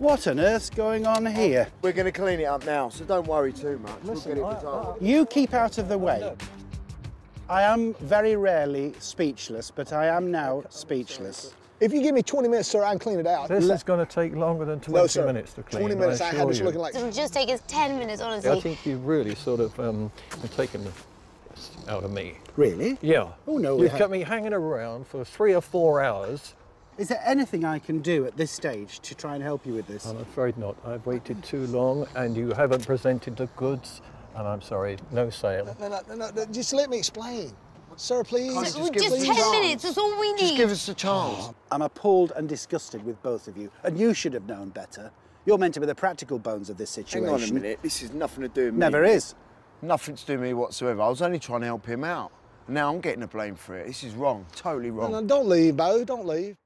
What on earth's going on here? We're going to clean it up now, so don't worry too much. Listen, we'll get it done. You keep out of the way. I am very rarely speechless, but I am now speechless. If you give me 20 minutes, sir, I'll clean it out. This is going to take longer than 20 no, sir. minutes to clean. 20 minutes, I, I had this you. looking like... It'll just take us 10 minutes, honestly. I think you've really sort of um, taken the out of me. Really? Yeah. Oh, no, You've ha- kept me hanging around for three or four hours. Is there anything I can do at this stage to try and help you with this? I'm afraid not. I've waited too long and you haven't presented the goods. And I'm sorry, no sale. No, no, no, no, just let me explain. Sir, please. Can't just give just 10 chance. minutes, that's all we need. Just give us a chance. I'm appalled and disgusted with both of you, and you should have known better. You're meant to be the practical bones of this situation. Hang on a minute. This is nothing to do with me. Never is. Nothing to do with me whatsoever. I was only trying to help him out. Now I'm getting the blame for it. This is wrong. Totally wrong. No, wrong. no, don't leave, Bo, don't leave.